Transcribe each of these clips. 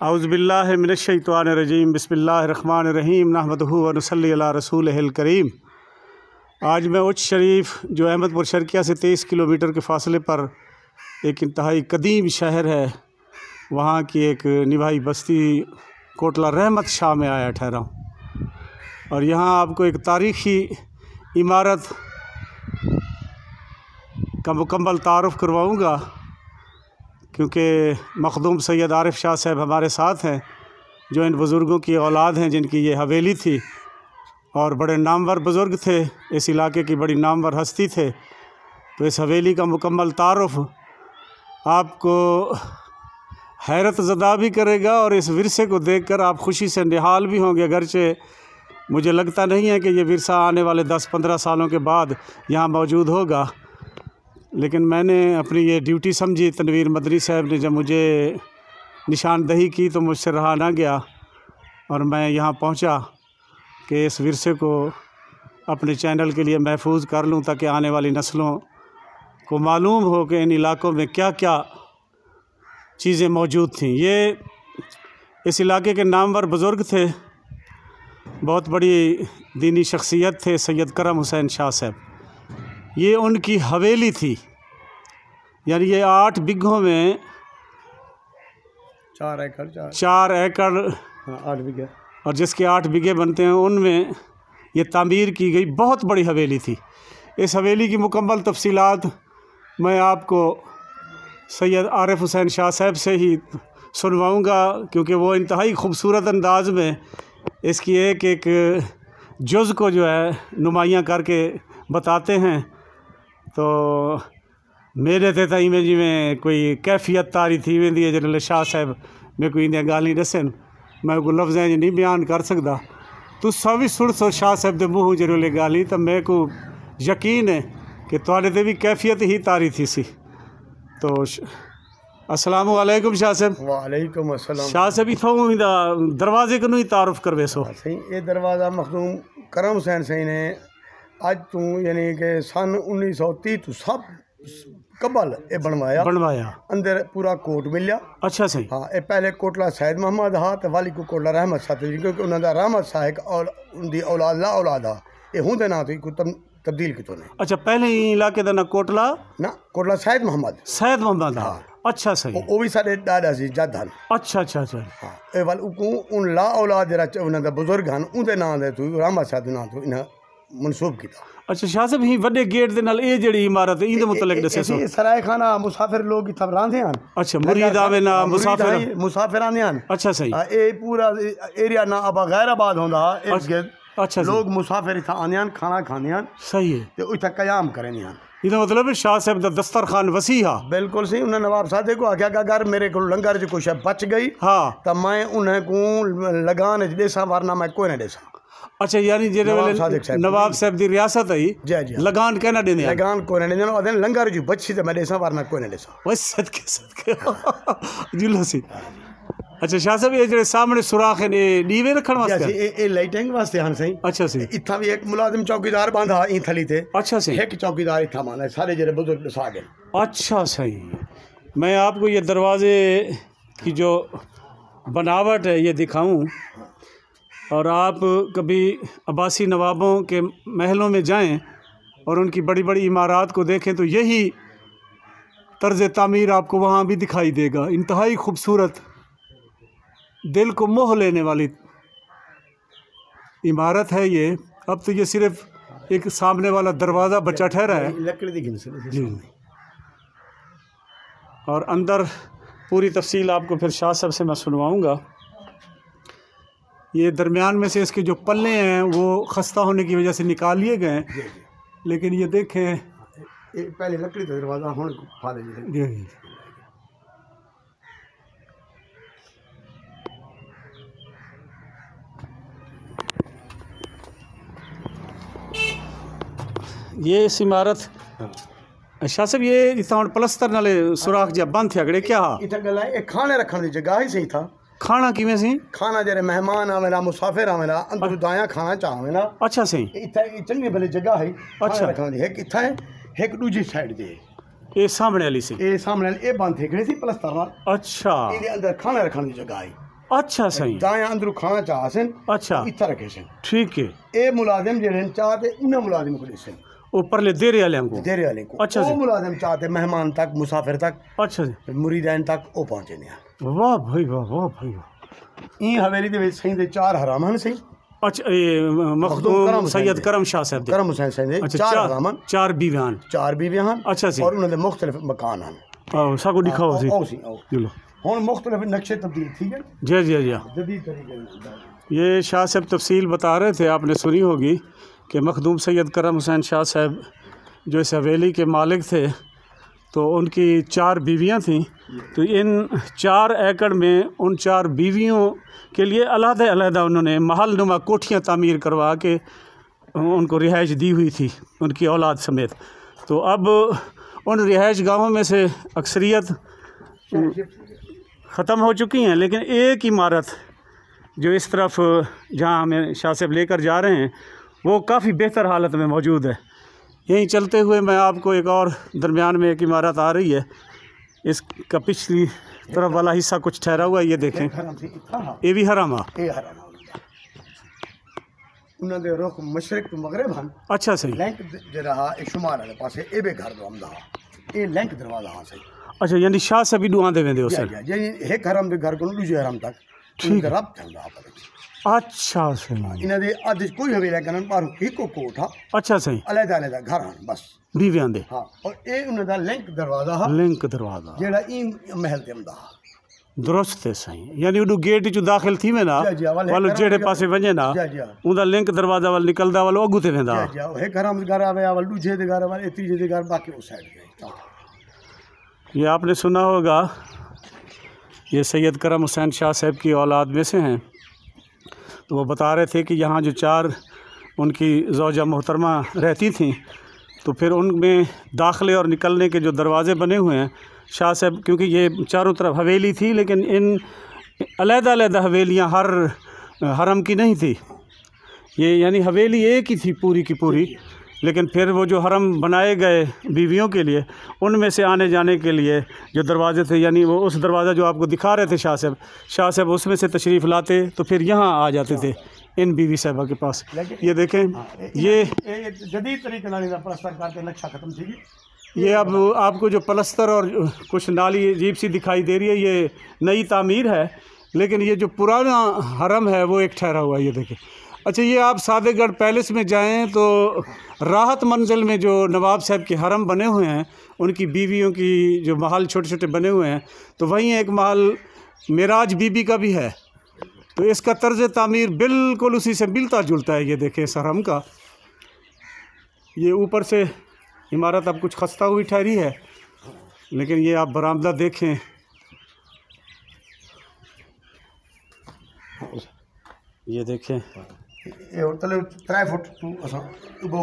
आउज़बिल्लिमिनशैतवानरजीम बसमीम नहमदनसली रसूल करीम। आज मैं उच्च शरीफ जो अहमदपुर शर्किया से तेईस किलोमीटर के फ़ासले पर एक इंतहाई कदीम शहर है, वहाँ की एक निभाई बस्ती कोटला रहमत शाह में आया ठहरा हूँ। और यहाँ आपको एक तारीख़ी इमारत का मुकम्मल तारफ़ करवाऊँगा। क्योंकि मखदूम सैयद आरिफ शाह साहब हमारे साथ हैं, जो इन बुज़ुर्गों की औलाद हैं, जिनकी ये हवेली थी। और बड़े नामवर बुज़ुर्ग थे, इस इलाके की बड़ी नामवर हस्ती थे। तो इस हवेली का मुकम्मल तारफ़ आपको हैरत ज़दा भी करेगा और इस विरसे को देखकर आप खुशी से निहाल भी होंगे। अगरचे मुझे लगता नहीं है कि ये विरसा आने वाले दस पंद्रह सालों के बाद यहाँ मौजूद होगा। लेकिन मैंने अपनी ये ड्यूटी समझी, तनवीर मदनी साहब ने जब मुझे निशानदही की तो मुझसे रहा ना गया और मैं यहाँ पहुँचा कि इस विरसे को अपने चैनल के लिए महफूज कर लूँ ताकि आने वाली नस्लों को मालूम हो कि इन इलाकों में क्या क्या चीज़ें मौजूद थीं। ये इस इलाके के नामवर बुज़ुर्ग थे, बहुत बड़ी दीनी शख्सियत थे, सैयद करम हुसैन शाह साहब। ये उनकी हवेली थी। यानी ये आठ बिघों में चार एकड़ चार। चार एकड़ हाँ आठ बीघे। और जिसके आठ बीघे बनते हैं उनमें ये तामीर की गई बहुत बड़ी हवेली थी। इस हवेली की मुकम्मल तफसीलात मैं आपको सैयद आरिफ हुसैन शाह साहब से ही सुनवाऊँगा क्योंकि वो इंतहाई खूबसूरत अंदाज में इसकी एक एक जुज़ को जो है नुमायाँ करके बताते हैं। तो मेरे से तो इमें जिमें कोई कैफ़ियत तारी थी वी है जल्द शाह साहब मेरे को जेको गाल नहीं दसन मैं को लफ्ज जी नहीं बयान कर सकता सकदा। तुसां सुन सो शाह साहब के मुंहुं जल गाल तो मेरे को यकीन है कि थोड़े ते भी कैफ़ियत ही तारी थी सी। तो असलाम वालेकुम शाह साहब। वालेकुम अस्सलाम। शाह साहब इथों दरवाज़े को ही तारुफ़ करवे सो। हाँ, ये दरवाज़ा मखदूम करम हुसैन सही ने अज तू यानी कि सन उन्नीस सौ तीह तू सब कबल ए बनवाया। बनवाया। अंदर पूरा कोट मिलया। अच्छा सही। हाँ ए पहले कोटला सैयद मोहम्मद हा ते वाली को कोटला रहमत साहब जी क्योंकि उन्होंने रहमत साहब एक और उंदी औलाद ला औलाद हा। ये हूँ ना थी को तब तब्दील कितो ने अच्छा पहले ही इलाके दा ना कोटला? ना कोटला सैयद मोहम्मद। सैयद मोहम्मद हा। हाँ। अच्छा सही। ओ भी सारे दादा जी जद अच्छा अच्छा अच्छा। हाँ ए वाल उ को उन ला औलाद जरा दा बुज़ुर्ग हन उंदे नाम दे तू रहमत साहब दे नाम तू इना ਮਨਸੂਬ ਕੀਤਾ अच्छा शाह साहब ही वड्डे गेट दे नाल ए जेड़ी इमारत है इंदे मुतलक दसे सो ਇਹ ਸਰਾਏ ਖਾਨਾ ਮੁਸਾਫਿਰ ਲੋਕ ਇੱਥੇ ਰਹਿੰਦੇ ਹਨ अच्छा मुरीद आवे ना मुसाफिर ਮੁਸਾਫਿਰ ਮੁਸਾਫਿਰ ਆਉਂਦੇ ਹਨ अच्छा सही ਹਾਂ, ਇਹ ਪੂਰਾ ਏਰੀਆ ਨਾ ਅਬਾ ਗੈਰਾਬਾਦ ਹੁੰਦਾ ਇਸ ਗਿਰਦ अच्छा जी ਲੋਕ ਮੁਸਾਫਿਰ ਇੱਥੇ ਆਉਂਦੇ ਹਨ ਖਾਣਾ ਖਾਂਦੇ ਹਨ सही है ਤੇ ਇੱਥੇ ਕਿਆਮ ਕਰਨੇ ਹਨ ਇਹਦਾ ਮਤਲਬ ਹੈ ਸ਼ਾਹ ਸਾਹਿਬ ਦਾ ਦਸਤਰਖਾਨ ਵਸੀ ਆ ਬਿਲਕੁਲ ਸਹੀ ਉਹਨਾਂ ਨਵਾਬ ਸਾਦੇ ਕੋ ਆਖਿਆ ਕਿ ਅਗਰ ਮੇਰੇ ਕੋਲ ਲੰਗਰ 'ਚ ਕੁਛ ਬਚ ਗਈ ਹਾਂ ਤਾਂ ਮੈਂ ਉਹਨਾਂ को ਲਗਾਨ 'ਚ ਦੇਸਾਂ ਵਰਨਾ ਮੈਂ ਕੋਈ ਨਾ ਦੇਸਾਂ अच्छा यानी जेरे वाले नवाब साहब दी रियासत आई जी जी लगान कहना देने लगान कोने ने अदन लंगर जी बच्ची ते मैं देसा वरना कोने देसा बस सदके सदके जुलो सी अच्छा शाह साहब ये जेरे सामने सुराख ने ये दीवे रखण वास्ते ये ये लाइटिंग वास्ते हाँ सही अच्छा सही इथा भी एक मुलाजिम चौकीदार बांधा ई थली ते अच्छा सही एक चौकीदार इथा माने सारे जेरे बुज़ुर्ग दसा गए अच्छा सही मैं आपको ये दरवाजे की जो बनावट है ये दिखाऊँ और आप कभी अब्बासी नवाबों के महलों में जाएँ और उनकी बड़ी बड़ी इमारत को देखें तो यही तर्ज़ तामीर आपको वहाँ भी दिखाई देगा। इंतहाई खूबसूरत दिल को मोह लेने वाली इमारत है ये। अब तो ये सिर्फ़ एक सामने वाला दरवाज़ा बचा ठहरा है। जी। और अंदर पूरी तफसील आपको फिर शाह साहब से मैं सुनवाऊँगा। ये दरमियान में से इसके जो पल्ले हैं वो खस्ता होने की वजह से निकालिए गए लेकिन ये देखें। पहले लकड़ी का दरवाज़ा हूँ ये इस इमारत हाँ। अच्छा सब ये इतना प्लस्तर नाले सुराख जब बंद थे अगड़े क्या? इतना गला है खाने रखने की जगह ही सही था। खाना किवें सी? खाना जरे मेहमान आवे ना मुसाफिर आवे ना अंदर दाया खाना चाहवे ना अच्छा सही। इथे चंगे भले जगह है अच्छा। रखा है एक इथे एक दूजी साइड दे। ए सामने वाली सी। ए सामने वाली ये बंद थेकड़ी सी प्लास्टर नाल। अच्छा। इदे अंदर खाना रखने दी जगह है। अच्छा सही। दाया अंदर खाना चाह सन अच्छा। इथे रखे सन। ठीक है। ए मुलाजिम जेरे चाह ते उन्हें मुलाजिम को दे सी ऊपर ले देरे वाले को देरे वाले को अच्छा वो मुलाजिम चाहते मेहमान तक मुसाफिर तक अच्छा मुरीदान तक ओ पहुँचे ने वाह भाई वाह वाह भाई वाह ਇਹ ਹਵੇਲੀ ਦੇ ਵਿੱਚ ਸਹੀ ਦੇ ਚਾਰ ਹਰਾਮ ਹਨ ਸਹੀ अच्छा ये मखदूम मखदूम करम सैयद हुसैन करम शाह साहब दे। ਕਰਮ ਹੁਸੈਨ ਸਹੀ ਦੇ अच्छा ਚਾਰ चार ਹਰਾਮ ਹਨ चार बीवान ਚਾਰ ਬੀਵੀਆਂ ਹਨ अच्छा सी ਔਰ ਉਹਨਾਂ ਦੇ ਮੁxtਲਫ ਮਕਾਨ ਹਨ आओ साको दिखाओ सी ਉਹ ਸੀ ਉਹ ये लो ਹੁਣ ਮੁxtਲਫ ਨਕਸ਼ੇ ਤਬਦੀਲ ਠੀਕ ਹੈ जय जय जय ਜਦੀਦ ਤਰੀਕੇ ਨਾਲ ये शाह साहब तफसील बता रहे थे आपने सुनी होगी कि मखदूम सैयद करम हुसैन शाह साहब जो इस हवेली के मालिक थे तो उनकी चार बीवियाँ थीं। तो इन चार एकड़ में उन चार बीवियों के लिए अलहदा उन्होंने महल नुमा कोठियाँ तामीर करवा के उनको रिहाइश दी हुई थी, उनकी औलाद समेत। तो अब उन रिहाइश गाहों में से अक्सरियत ख़त्म हो चुकी हैं, लेकिन एक इमारत जो इस तरफ़, जहाँ हमें शाह साहब लेकर जा रहे हैं, वो काफ़ी बेहतर हालत में मौजूद है। यहीं चलते हुए मैं आपको एक और दरमियान में एक इमारत आ रही है। इसका पिछली तरफ़ वाला हिस्सा कुछ ठहरा हुआ है ये देखें। हाँ, हाँ। ये भी हरामा उन्होंने रुख मशरक मगरब हन। अच्छा सही। लैंक जरा शुमार वाले पासे ए बे घर दो हमदा लैंक दरवाज़ा हाँ सही। अच्छा यानी शाह से भी दुआ दे वेंदे हो सर यानी एक हरम दे घर को दूसरे हरम तक। ठीक। रब थंदा आपस अच्छा सही इन दे अध कोई हवेला कनन पर हिको कोठ। है अच्छा सही अलग अलग घर है बस। बीवियाँ दे हाँ और ए उन दा लिंक दरवाज़ा है। लिंक दरवाज़ा। जेड़ा ई महल दे अंदा दुरुस्त है सही यानी उडू गेट च दाखिल थी वेना वालो जेड़े पासे वने ना हाँ। उंदा लिंक दरवाज़ा वाल निकलदा वालो अगु ते वेंदा। जी जी हाँ, हे घर हम घर आवे वाल दूजे दे घर वाल वाले तीजे दे घर बाकी ओ साइड ये आपने सुना होगा ये सैयद करम हुसैन शाह साहब की औलाद में से हैं। तो वो बता रहे थे कि यहाँ जो चार उनकी जोजा मोहतरमा रहती थी तो फिर उनमें दाखिले और निकलने के जो दरवाज़े बने हुए हैं, शाह साहब, क्योंकि ये चारों तरफ़ हवेली थी, लेकिन इन अलहदा हवेलियाँ हर, हरम की नहीं थी। ये यानी हवेली एक ही थी पूरी की पूरी। लेकिन फिर वो जो हरम बनाए गए बीवियों के लिए उनमें से आने जाने के लिए जो दरवाजे थे यानी वो उस दरवाज़ा जो आपको दिखा रहे थे शाह साहब शाह साहब उसमें से तशरीफ़ लाते तो फिर यहाँ आ जाते थे इन बीवी साहबा के पास। ये देखें हाँ, ये जदीद तरीके नक्शा ख़त्म थी ये अब आपको जो पलस्तर और कुछ नाली अजीब सी दिखाई दे रही है ये नई तामीर है लेकिन ये जो पुराना हरम है वो एक ठहरा हुआ है ये देखें। अच्छा ये आप सादेगढ़ पैलेस में जाएँ तो राहत मंजिल में जो नवाब साहब के हरम बने हुए हैं, उनकी बीवियों की जो महल छोटे छोटे बने हुए हैं तो वहीं एक महल मेराज बीबी का भी है। तो इसका तर्ज तामीर बिल्कुल उसी से मिलता जुलता है, ये देखें इस हरम का। ये ऊपर से इमारत अब कुछ खस्ता हुई ठहरी है, लेकिन ये आप बरामदा देखें। ये देखें। એવું તલે ત્રાય ફૂટ તું અસો બહુ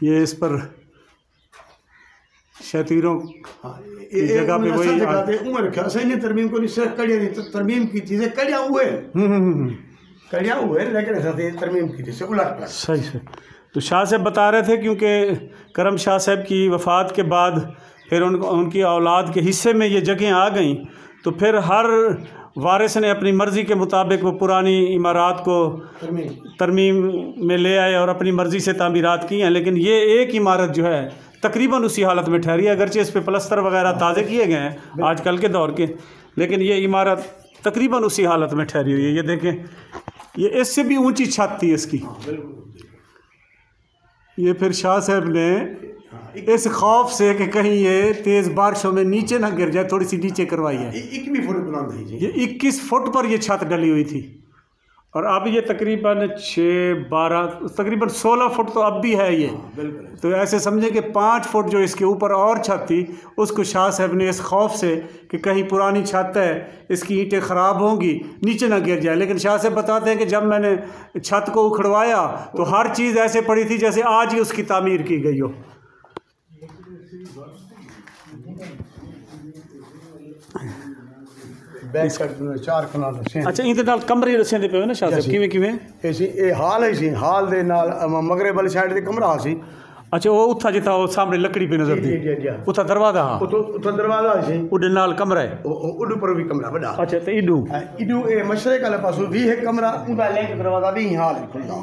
ये इस पर शतीरों हाँ, की जगह पे जगह पे उमर क्या सही नहीं तरमीम को नहीं कड़िया नहीं तो तरमीम की चीज़ें कड़िया हुए। हम्म, हम्म, हम्म, कड़िया हुए लेकिन तरमीम की चीज़ें उलट पड़ा सही सही। तो शाह साहब बता रहे थे क्योंकि करम शाह साहब की वफ़ात के बाद फिर उन उनकी औलाद के हिस्से में ये जगहें आ गईं तो फिर हर वारिस ने अपनी मर्ज़ी के मुताबिक वो पुरानी इमारत को तरमीम। में ले आए और अपनी मर्ज़ी से तामीरात की हैं लेकिन ये एक इमारत जो है तकरीबन उसी हालत में ठहरी है अगरचे इस पर प्लस्तर वगैरह ताज़े किए गए हैं आजकल के दौर के। लेकिन ये इमारत तकरीबन उसी हालत में ठहरी हुई है ये देखें ये इससे भी ऊँची छत थी इसकी। ये फिर शाह साहब ने इस खौफ से कि कहीं ये तेज़ बारिशों में नीचे ना गिर जाए थोड़ी सी नीचे करवाई है। एक भी फुट बुलंद है ये 21 फुट पर ये छत डली हुई थी। और अब ये तकरीबन छः बारह तकरीबन 16 फुट तो अब भी है ये। बिल्कुल तो ऐसे समझे कि पाँच फुट जो इसके ऊपर और छत थी उसको शाह साहब ने इस खौफ से कि कहीं पुरानी छत है इसकी ईंटें ख़राब होंगी नीचे ना गिर जाए। लेकिन शाह साहब बताते हैं कि जब मैंने छत को उखड़वाया तो हर चीज़ ऐसे पड़ी थी जैसे आज ही उसकी तामीर की गई हो। ਚਾਰ ਕਨਾਲ ਦੱਸੇ ਅੱਛਾ ਇਹਦੇ ਨਾਲ ਕਮਰੇ ਦੱਸੇ ਦੇ ਪਏ ਨਾ ਸ਼ਾਹ ਸਾਹਿਬ ਕਿਵੇਂ ਕਿਵੇਂ ਇਹ ਸੀ ਇਹ ਹਾਲ ਹੀ ਸੀ ਹਾਲ ਦੇ ਨਾਲ ਮਗਰੇ ਵਾਲੀ ਸਾਈਡ ਤੇ ਕਮਰਾ ਸੀ ਅੱਛਾ ਉਹ ਉੱਥਾ ਜਿੱਥਾ ਉਹ ਸਾਹਮਣੇ ਲੱਕੜੀ ਪੇ ਨਜ਼ਰ ਦੀ ਉੱਥਾ ਦਰਵਾਜ਼ਾ ਹਾਂ ਉੱਥੋਂ ਉੱਥਾ ਦਰਵਾਜ਼ਾ ਸੀ ਉਹਦੇ ਨਾਲ ਕਮਰਾ ਹੈ ਉਹ ਉਹਦੇ ਪਰ ਵੀ ਕਮਰਾ ਵੱਡਾ ਅੱਛਾ ਤੇ ਇਡੂ ਇਡੂ ਇਹ ਮਸ਼ਰਕ ਵਾਲੇ ਪਾਸੋਂ ਵੀ ਇੱਕ ਕਮਰਾ ਉਹਦਾ ਲੈਂਕ ਦਰਵਾਜ਼ਾ ਵੀ ਹਾਲ ਖੁੱਲਦਾ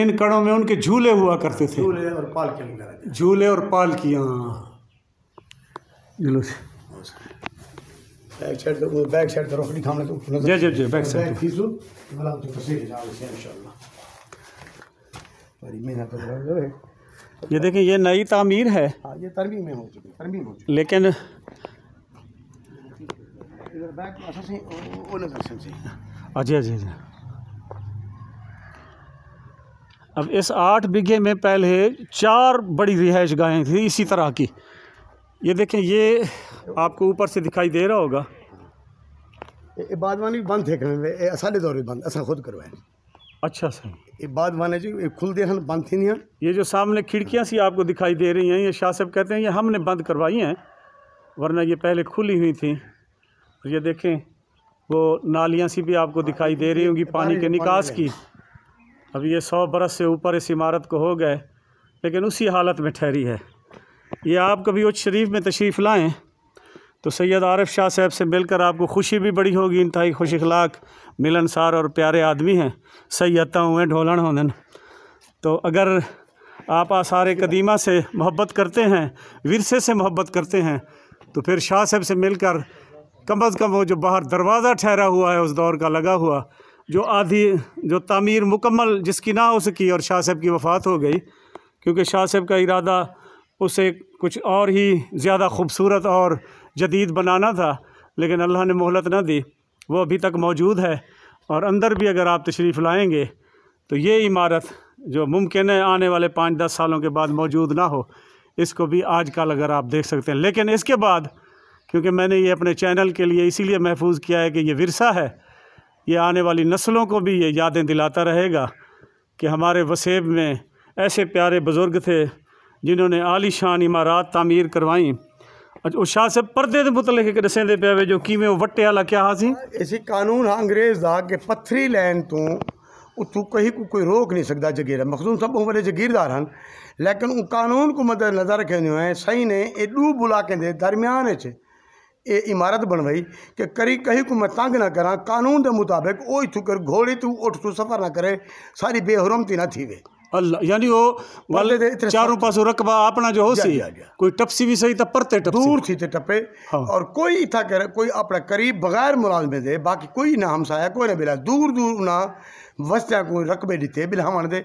इन कणों में उनके झूले हुआ करते थे। झूले और पालकियाँ झूले और पालकियाँ बैक साइड तो बैक साइड तो तो जय जय जय बैक साइड तो। तो इंशाल्लाह। बड़ी मेहनत कर ये देखें ये नई तामीर है। हाँ, ये हो चुकी हो चुकी। लेकिन इधर बैक से अजय अजय। अब इस आठ बीघे में पहले चार बड़ी रिहाइश गाहें थी इसी तरह की। ये देखें ये आपको ऊपर से दिखाई दे रहा होगा। बादवानी बंद थे साढ़े दौर बंद असा खुद करवाए अच्छा सर। ये बादवाने जी ये खुलते हैं बंद थी नहीं हैं। ये जो सामने खिड़कियाँ सी आपको दिखाई दे रही हैं ये शाह साहब कहते हैं ये हमने बंद करवाई हैं वरना ये पहले खुली हुई थी। ये देखें वो नालियाँ सी भी आपको दिखाई दे रही होंगी पानी के निकास की। अब ये सौ बरस से ऊपर इस इमारत को हो गए, लेकिन उसी हालत में ठहरी है। ये आप कभी उच्च शरीफ में तशरीफ़ लाएँ तो सैयद आरिफ शाह साहब से मिलकर आपको खुशी भी बड़ी होगी, इंतहाई खुश अखलाक मिलनसार और प्यारे आदमी हैं। सैयता हुए ढोलन होनन तो अगर आप आसार कदीमा से मोहब्बत करते हैं, विरसे से मोहब्बत करते हैं तो फिर शाह साहब से मिलकर कम अज़ कम वो जो बाहर दरवाज़ा ठहरा हुआ है, उस दौर का लगा हुआ जो आधी, जो तामीर मुकम्मल जिसकी ना हो सकी और शाह साहब की वफ़ात हो गई, क्योंकि शाह साहब का इरादा उसे कुछ और ही ज़्यादा खूबसूरत और जदीद बनाना था, लेकिन अल्लाह ने मोहलत ना दी। वो अभी तक मौजूद है और अंदर भी अगर आप तशरीफ़ लाएँगे तो ये इमारत जो मुमकिन है आने वाले पाँच दस सालों के बाद मौजूद ना हो, इसको भी आज कल अगर आप देख सकते हैं। लेकिन इसके बाद, क्योंकि मैंने ये अपने चैनल के लिए इसीलिए महफूज किया है कि ये विरसा है ये आने वाली नस्लों को भी ये यादें दिलाता रहेगा कि हमारे वसेब में ऐसे प्यारे बुज़ुर्ग थे जिन्होंने आलीशान इमारत तामीर करवाई। शाह साहब परदे के मुतल एक दसेंदे पे वे जो किमें वटे आला क्या हाँ इसी कानून हाँ अंग्रेज़ का कि पत्थरी लैन तो उतु कहीं को कोई रोक नहीं सकता जगीर। मखदूम सब बड़े जगीरदार हैं, लेकिन वो कानून को मद्देनज़र रखे हैं, सही ने एडू बुला के दरमियान है ये इमारत बनवाई कि करी कहीं को मैं तंग ना करा कानून के मुताबिक वो इतू कर घोड़ी तू उठ तू सफ़र ना करे सारी बेहरमती ना थी वे। अल्लाह यानी वो वाले चारों पास रकबा अपना जो हो सी कोई टपसी भी सही तब परते टपसी। दूर थी थे टपे हाँ। और कोई इथा कर कोई अपना करीब बगैर मुलाजमे दे बाकी कोई ना हमसाया कोई ना बिला दूर दूर ना वस्तिया को रकबे दिते बिला दे।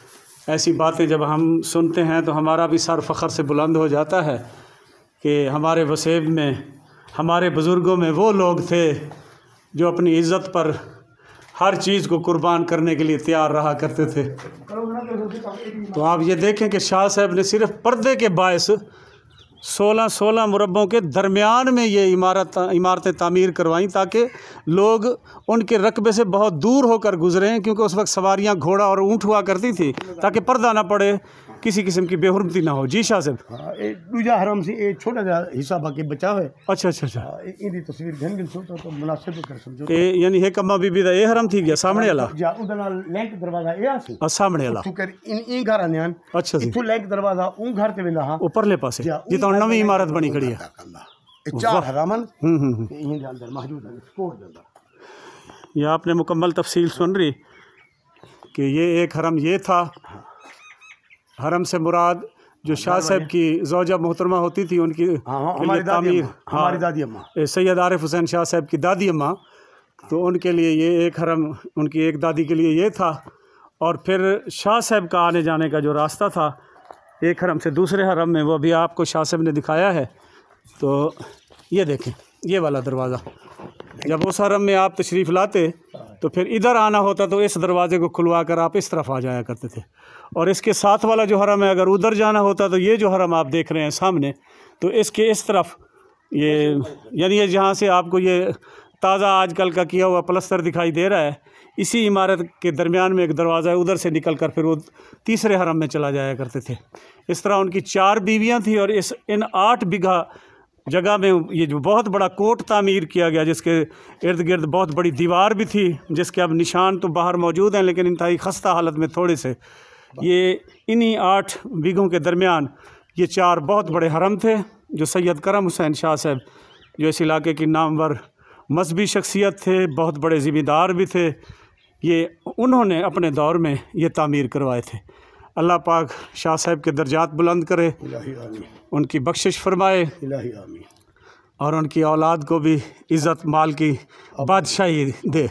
ऐसी बातें जब हम सुनते हैं तो हमारा भी सर फ़ख्र से बुलंद हो जाता है कि हमारे वसीब में, हमारे बुज़ुर्गों में वो लोग थे जो अपनी इज़्ज़त पर हर चीज़ को कुर्बान करने के लिए तैयार रहा करते थे। तो आप ये देखें कि शाह साहब ने सिर्फ़ पर्दे के बायस सोलह सोलह मुरबों के दरमियान में ये इमारत, इमारतें तामीर करवाईं ताकि लोग उनके रकबे से बहुत दूर होकर गुजरें, क्योंकि उस वक्त सवारियाँ घोड़ा और ऊँट हुआ करती थी, ताकि पर्दा ना पड़े। किसी किस्म की बेहरमती ना हो। जी शाहब हाँ, दूजा हराम से एक छोटा जा हिसाब बाकी बचा है। अच्छा अच्छा अच्छा। हाँ, इदी तस्वीर घन घन सोचो तो मुनासिब कर समझो। ए यानी हे कम्मा बीबी दा ए हराम थी गया सामने वाला। जा उदा नाल लैंक दरवाज़ा ए आसी और हाँ, सामने वाला। तू कर इन ई घर आन्यान अच्छा जी। इथू लैंक दरवाज़ा ऊ घर ते वेंदा हा। ऊपरले पासे जी तो नई इमारत बनी खड़ी है। ए चार हरामन हम्म, हम्म, हम्म। इन दे अंदर मौजूद है स्कोर दंदा ये आपने मुकम्मल तफसील सुन रही कि ये एक हरम ये था हरम से मुराद जो शाह साहब की जोजा मोहतरमा होती थी उनकी हाँ हाँ, हमारी दादी तामीर। हमारी दादी अम्मा। सैयद आरिफ हुसैन शाह साहब की दादी अम्मा। तो उनके लिए ये एक हरम उनकी एक दादी के लिए ये था। और फिर शाह साहब का आने जाने का जो रास्ता था एक हरम से दूसरे हरम में वो भी आपको शाह साहब ने दिखाया है। तो ये देखें ये वाला दरवाज़ा। जब उस हरम में आप तशरीफ़ लाते तो फिर इधर आना होता तो इस दरवाज़े को खुलवा कर आप इस तरफ़ आ जाया करते थे। और इसके साथ वाला जो हरम है, अगर उधर जाना होता तो ये जो हरम आप देख रहे हैं सामने तो इसके इस तरफ़ ये, यानी ये जहाँ से आपको ये ताज़ा आजकल का किया हुआ प्लस्तर दिखाई दे रहा है, इसी इमारत के दरमियान में एक दरवाज़ा है, उधर से निकल कर फिर वो तीसरे हरम में चला जाया करते थे। इस तरह उनकी चार बीवियाँ थी और इस, इन आठ बीघा जगह में ये जो बहुत बड़ा कोट तामीर किया गया, जिसके इर्द गिर्द बहुत बड़ी दीवार भी थी, जिसके अब निशान तो बाहर मौजूद हैं, लेकिन इंतहाई खस्ता हालत में थोड़े से। ये इन्हीं आठ बीघों के दरमियान ये चार बहुत बड़े हरम थे, जो सैयद करम हुसैन शाह साहब, जो इस इलाके की नामवर मजहबी शख्सियत थे, बहुत बड़े ज़िम्मेदार भी थे। ये उन्होंने अपने दौर में ये तामीर करवाए थे। अल्लाह पाक शाह साहब के दर्जात बुलंद करे उनकी बख्शिश फरमाए और उनकी औलाद को भी इज़्ज़त माल की बादशाही दे।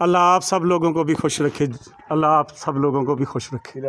अल्लाह आप सब लोगों को भी खुश रखे। अल्लाह आप सब लोगों को भी खुश रखे।